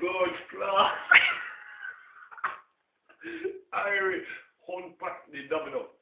Good class. Irish. Hunt back the domino.